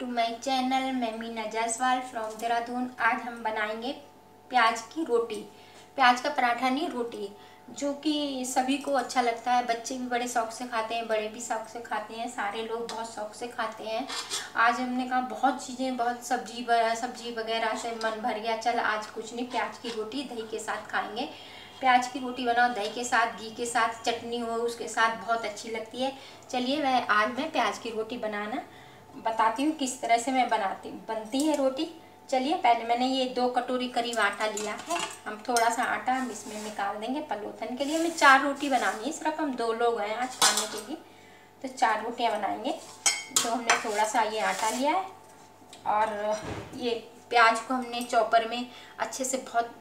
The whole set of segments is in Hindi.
टू माय चैनल मैं मीना जायसवाल फ्रॉम देहरादून आज हम बनाएँगे प्याज की रोटी। प्याज का पराठा नहीं, रोटी, जो कि सभी को अच्छा लगता है। बच्चे भी बड़े शौक से खाते हैं, बड़े भी शौक से खाते हैं, सारे लोग बहुत शौक से खाते हैं। आज हमने कहा बहुत चीज़ें, बहुत सब्ज़ी सब्ज़ी वगैरह, से मन भर गया। चल आज कुछ नहीं, प्याज की रोटी दही के साथ खाएँगे। प्याज की रोटी बनाओ, दही के साथ, घी के साथ, चटनी हो, उसके साथ बहुत अच्छी लगती है। चलिए वह आज मैं प्याज की रोटी बनाना बताती हूँ किस तरह से मैं बनाती हूँ। बनती है रोटी। चलिए, पहले मैंने ये दो कटोरी करीब आटा लिया है। हम थोड़ा सा आटा हम इसमें निकाल देंगे पलोथन के लिए। हमें चार रोटी बनानी है। सिर्फ़ हम दो लोग हैं आज खाने के लिए। तो चार रोटियाँ बनाएँगे। तो हमने थोड़ा सा ये आटा लिया है। और ये प्याज को हमने चॉपर में अच्छे से बहुत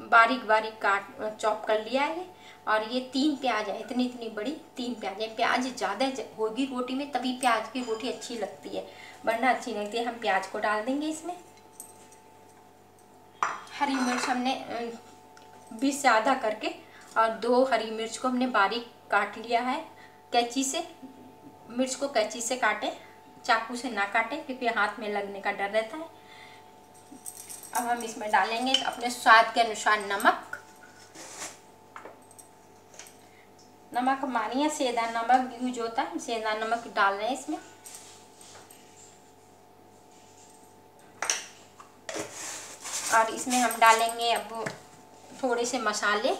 बारीक बारीक काट, चॉप कर लिया है। और ये तीन प्याज है, इतनी इतनी बड़ी तीन प्याज है। प्याज ज़्यादा होगी रोटी में, तभी प्याज की रोटी अच्छी लगती है। वरना अच्छी नहीं लगती। है हम प्याज को डाल देंगे इसमें। हरी मिर्च हमने बीस से आधा करके और दो हरी मिर्च को हमने बारीक काट लिया है। कैंची से, मिर्च को कैंची से काटे, चाकू से ना काटे, क्योंकि हाथ में लगने का डर रहता है। अब हम इसमें डालेंगे अपने स्वाद के अनुसार नमक। नमक मानिए सेदा नमक यूज़ होता है सेदा नमक डाल रहे हैं इसमें। और इसमें हम डालेंगे अब थोड़े से मसाले।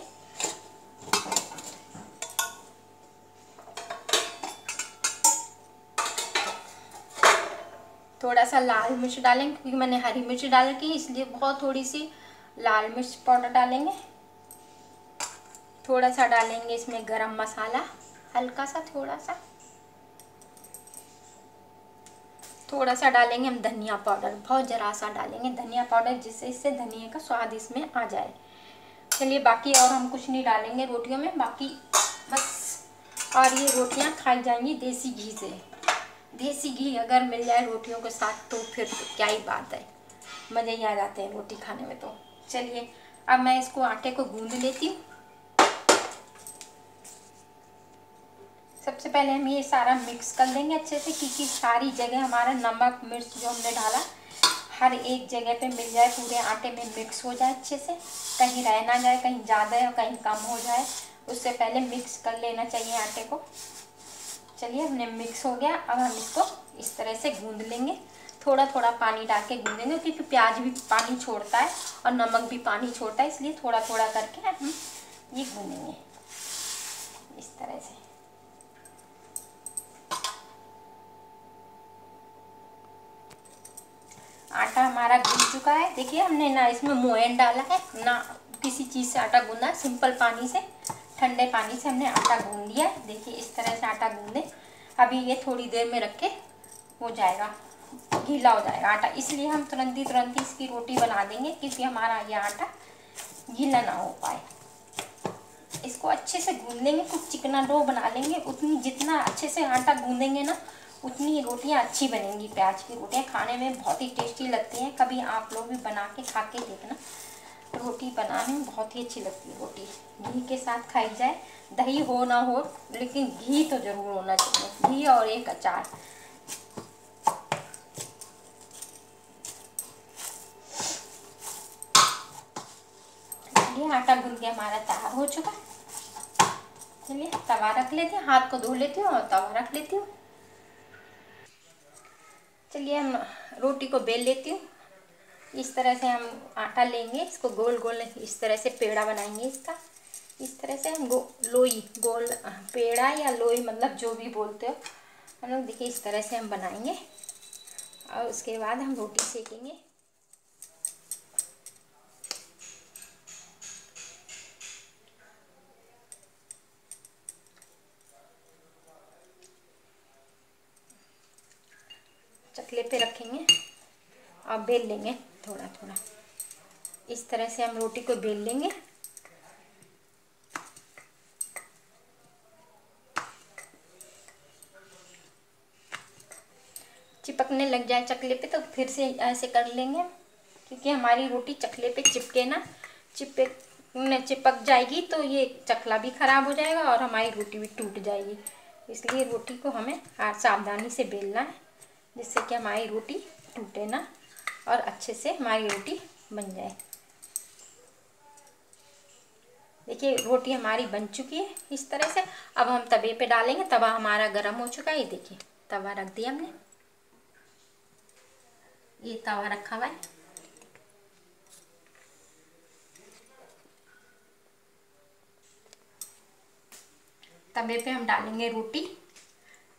थोड़ा सा लाल मिर्च डालेंगे क्योंकि मैंने हरी मिर्च डाल की इसलिए बहुत थोड़ी सी लाल मिर्च पाउडर डालेंगे। थोड़ा सा डालेंगे इसमें गरम मसाला, हल्का सा थोड़ा सा। थोड़ा सा डालेंगे हम धनिया पाउडर, बहुत ज़रा सा डालेंगे धनिया पाउडर जिससे इससे धनिया का स्वाद इसमें आ जाए। चलिए बाकी और हम कुछ नहीं डालेंगे रोटियों में, बाकी बस और ये रोटियाँ खाई जाएँगी देसी घी से। देसी घी अगर मिल जाए रोटियों के साथ तो फिर तो क्या ही बात है, मज़े ही आ जाते हैं रोटी खाने में तो। चलिए अब मैं इसको आटे को गूंद लेती हूँ। सबसे पहले हम ये सारा मिक्स कर लेंगे अच्छे से, क्योंकि सारी जगह हमारा नमक, मिर्च जो हमने डाला, हर एक जगह पे मिल जाए, पूरे आटे में मिक्स हो जाए अच्छे से। कहीं रह ना जाए, कहीं ज़्यादा या कहीं कम हो जाए, उससे पहले मिक्स कर लेना चाहिए आटे को। चलिए, हमने मिक्स हो गया, अब हम इसको इस तरह से गूंद लेंगे। थोड़ा थोड़ा पानी डाल के गूंदेंगे क्योंकि प्याज भी पानी छोड़ता है और नमक भी पानी छोड़ता है, इसलिए थोड़ा थोड़ा करके हम ये गूंदेंगे। इस तरह से। आटा हमारा गूंद चुका है। देखिए, हमने ना इसमें मोयन डाला है, ना किसी चीज़ से आटा गूंदा सिंपल पानी से, ठंडे पानी से हमने आटा गूंद लिया है। देखिए, इस तरह से आटा गूंदे अभी ये थोड़ी देर में रख के हो जाएगा, गीला हो जाएगा आटा। इसलिए हम तुरंत ही तुरंत ही इसकी रोटी बना देंगे, क्योंकि हमारा ये आटा गीला ना हो पाए। इसको अच्छे से गूंद लेंगे कुछ चिकना डो बना लेंगे। उतनी जितना अच्छे से आटा गूंदेंगे ना उतनी रोटियाँ अच्छी बनेंगी, प्याज की रोटियाँ। खाने में बहुत ही टेस्टी लगती हैं। कभी आप लोग भी बना के खा के देखना। रोटी बनाने में बहुत ही अच्छी लगती है रोटी। घी के साथ खाई जाए। दही हो ना हो, लेकिन घी तो ज़रूर होना चाहिए। घी और एक अचार। चलिए, आटा गूंद के हमारा तैयार हो चुका। चलिए, तवा रख लेते हैं, हाथ को धो लेती हूँ और तवा रख लेती हूँ। चलिए हम रोटी को बेल लेती हूँ। इस तरह से हम आटा लेंगे, इसको गोल गोल इस तरह से पेड़ा बनाएँगे इसका। इस तरह से हम गो, लोई, गोल पेड़ा या लोई मतलब जो भी बोलते हो। हम लोग देखिए इस तरह से हम बनाएँगे। और उसके बाद हम रोटी सेकेंगे। चकले पे रखेंगे और बेल लेंगे थोड़ा थोड़ा। इस तरह से हम रोटी को बेल लेंगे। चिपकने लग जाए चकले पे तो फिर से ऐसे कर लेंगे क्योंकि हमारी रोटी चकले पे चिपके ना, चिपक चिपक जाएगी तो ये चकला भी ख़राब हो जाएगा और हमारी रोटी भी टूट जाएगी। इसलिए रोटी को हमें सावधानी से बेलना है। जिससे कि हमारी रोटी टूटे ना और अच्छे से हमारी रोटी बन जाए। देखिए, रोटी हमारी बन चुकी है इस तरह से। अब हम तवे पे डालेंगे, तवा हमारा गर्म हो चुका है। ये देखिए, तवा रख दिया हमने। ये तवा रखा हुआ है। तवे पे हम डालेंगे रोटी।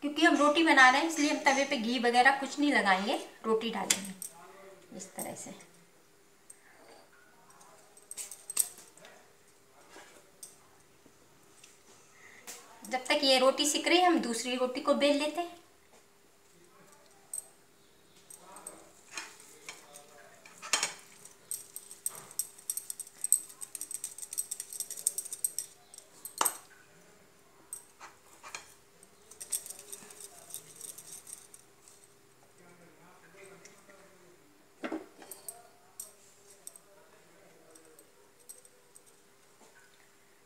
क्योंकि हम रोटी बना रहे हैं, इसलिए हम तवे पे घी वगैरह कुछ नहीं लगाएँगे, रोटी डालेंगे। इस तरह से। जब तक ये रोटी सिक रही है, हम दूसरी रोटी को बेल लेते हैं।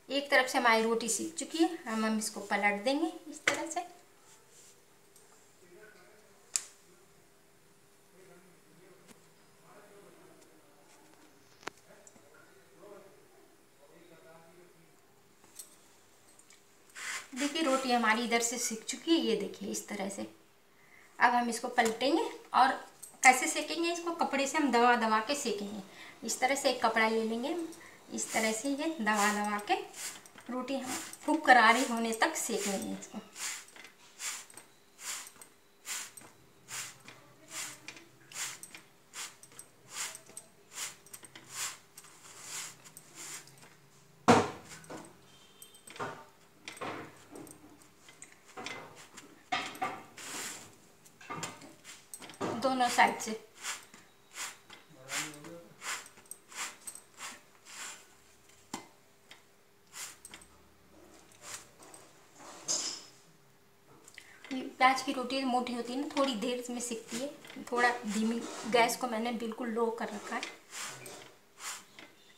एक तरफ़ से हमारी रोटी सीख चुकी है, हम हम इसको पलट देंगे इस तरह से। देखिए, रोटी हमारी इधर से सीख चुकी है, ये देखिए इस तरह से। अब हम इसको पलटेंगे और कैसे सेकेंगे, इसको कपड़े से हम दबा दबा के सेकेंगे। इस तरह से एक कपड़ा ले लेंगे इस तरह से ये दबा दबा के रोटी हम खूब करारी होने तक सेक लेंगे इसको। दोनों साइड से। प्याज की रोटी मोटी होती है ना, थोड़ी देर में सिकती है। थोड़ा धीमी, गैस को मैंने बिल्कुल लो कर रखा है।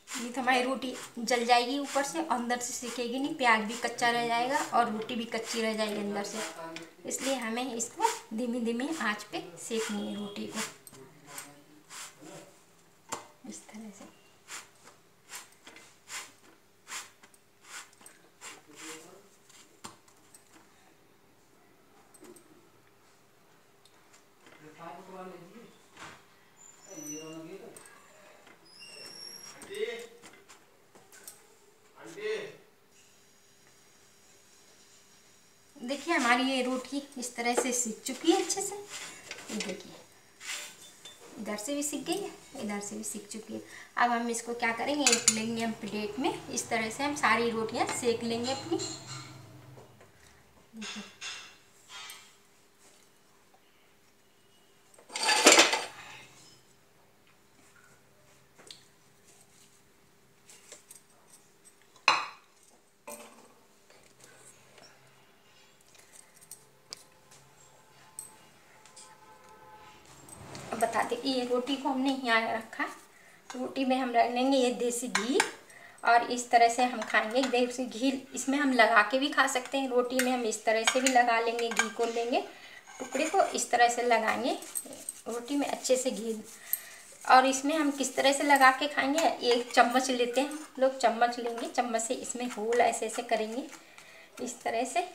नहीं तो हमारी रोटी जल जाएगी ऊपर से, अंदर से सिकेगी नहीं, प्याज भी कच्चा रह जाएगा और रोटी भी कच्ची रह जाएगी अंदर से। इसलिए हमें इसको धीमी धीमी आँच पे सेकनी है रोटी को। इस तरह से देखिए हमारी ये रोटी इस तरह से सीख चुकी है अच्छे से। ये देखिए। इधर से भी सीख गई है, इधर से भी सीख चुकी है। अब हम इसको क्या करेंगे, एक लेंगे हम प्लेट में। इस तरह से हम सारी रोटियाँ सेक लेंगे अपनी। देखिए। दें ये रोटी को हमने यहाँ रखा। रोटी में हम रख लेंगे ये देसी घी और इस तरह से हम खाएँगे। देसी घी इसमें हम लगा के भी खा सकते हैं। रोटी में हम इस तरह से भी लगा लेंगे, घी को लेंगे। टुकड़े को इस तरह से लगाएँगे। रोटी में अच्छे से घी। और इसमें हम किस तरह से लगा के खाएँगे? एक चम्मच लेते हैं। लोग चम्मच लेंगे। चम्मच से इसमें होल ऐसे ऐसे करेंगे। इस तरह से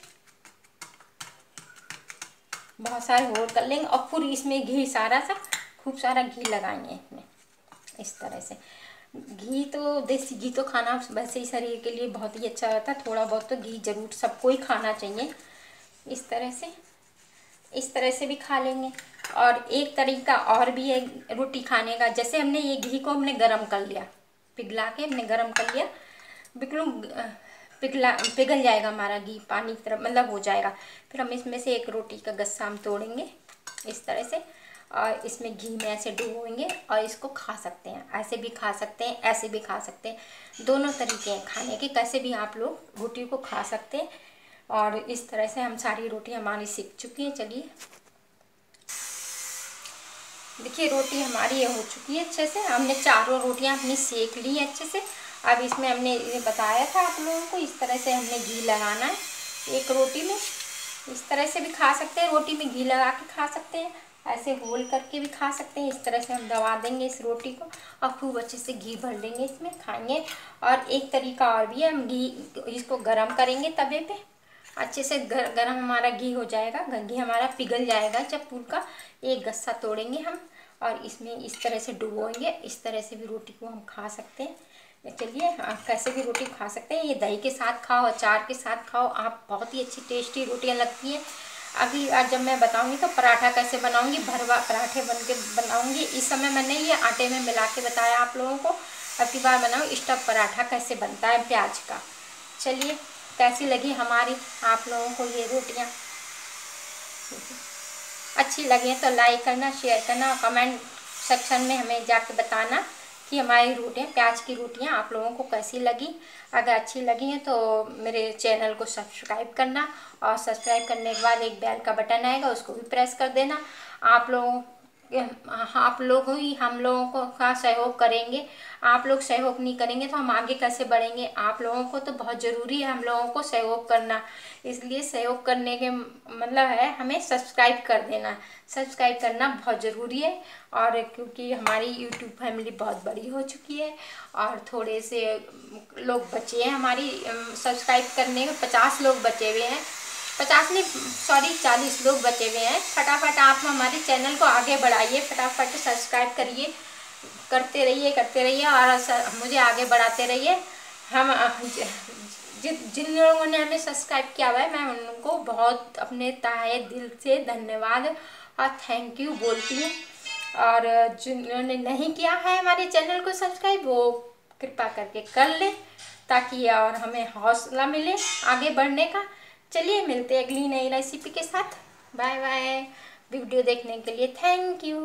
बहुत सारे होल कर लेंगे। और पूरी इसमें घी सारा सा खूब सारा घी लगाएँगे इसमें, इस तरह से। घी तो देसी घी तो खाना वैसे ही शरीर के लिए बहुत ही अच्छा रहता है थोड़ा बहुत तो घी ज़रूर सबको ही खाना चाहिए। इस तरह से, इस तरह से भी खा लेंगे। और एक तरीका और भी है रोटी खाने का, जैसे हमने ये घी को हमने गरम कर लिया, पिघला के हमने गरम कर लिया बिल्कुल पिघला, पिघल जाएगा हमारा घी, पानी की तरफ़ मतलब हो जाएगा। फिर हम इसमें से एक रोटी का गस्सा हम तोड़ेंगे, इस तरह से। और इसमें घी में ऐसे डुबोएँगे और इसको खा सकते हैं। ऐसे भी खा सकते हैं, ऐसे भी खा सकते हैं। दोनों तरीके हैं खाने के, कैसे भी आप लोग रोटी को खा सकते हैं। और इस तरह से हम सारी रोटी हमारी सीख चुकी हैं, चलिए। देखिए, रोटी हमारी ये हो चुकी है अच्छे से। हमने चारों रोटियाँ अपनी सेक ली अच्छे से। अब इसमें हमने ये बताया था आप लोगों को, इस तरह से हमने घी लगाना है एक रोटी में। इस तरह से भी खा सकते हैं, रोटी में घी लगा के खा सकते हैं। ऐसे होल करके भी खा सकते हैं। इस तरह से हम दबा देंगे इस रोटी को और खूब अच्छे से घी भर लेंगे इसमें खाएँगे। और एक तरीका और भी है हम घी इसको गर्म करेंगे तवे पे। अच्छे से गर, गर्म हमारा घी हो जाएगा घी हमारा पिघल जाएगा जब का। एक गस्सा तोड़ेंगे हम और इसमें इस तरह से डुबोएँगे। इस तरह से भी रोटी को हम खा सकते हैं। चलिए कैसे भी रोटी खा सकते हैं। ये दही के साथ खाओ अचार के साथ खाओ। आप बहुत ही अच्छी टेस्टी रोटियाँ लगती हैं। अगली बार जब मैं बताऊँगी तो पराठा कैसे बनाऊँगी, भरवा, पराठे बन के बनाऊँगी, इस समय मैंने ये आटे में मिला के बताया आप लोगों को। अब की बार बनाऊँ स्टफ़ पराठा कैसे बनता है प्याज का। चलिए, कैसी लगी हमारी, आप लोगों को ये रोटियाँ? अच्छी लगी तो लाइक करना, शेयर करना कमेंट सेक्शन में हमें जाके बताना। कि हमारी रोटियाँ, प्याज की रोटियाँ आप लोगों को कैसी लगी? अगर अच्छी लगी हैं तो मेरे चैनल को सब्सक्राइब करना और सब्सक्राइब करने के बाद एक बेल का बटन आएगा, उसको भी प्रेस कर देना। आप लोगों आप लोग ही, हम लोगों को का सहयोग करेंगे। आप लोग सहयोग नहीं करेंगे तो हम आगे कैसे बढ़ेंगे? आप लोगों को तो बहुत ज़रूरी है हम लोगों को सहयोग करना। इसलिए सहयोग करने के मतलब है, हमें सब्सक्राइब कर देना। सब्सक्राइब करना बहुत ज़रूरी है और क्योंकि हमारी यूट्यूब फैमिली बहुत बड़ी हो चुकी है और थोड़े से लोग बचे हैं हमारी सब्सक्राइब करने में पचास लोग बचे हुए हैं। पचास नहीं सॉरी चालीस लोग बचे हुए हैं। फटाफट आप हमारे चैनल को आगे बढ़ाइए, फटाफट सब्सक्राइब करिए, करते रहिए करते रहिए और मुझे आगे बढ़ाते रहिए। हम जिन लोगों ने हमें सब्सक्राइब किया हुआ है, मैं उनको बहुत अपने ताए दिल से धन्यवाद और थैंक यू बोलती हूँ। और जिन्होंने नहीं किया है हमारे चैनल को सब्सक्राइब वो कृपा करके कर ले, ताकि और हमें हौसला मिले आगे बढ़ने का। चलिए मिलते हैं अगली नई रेसिपी के साथ। बाय बाय वीडियो देखने के लिए थैंक यू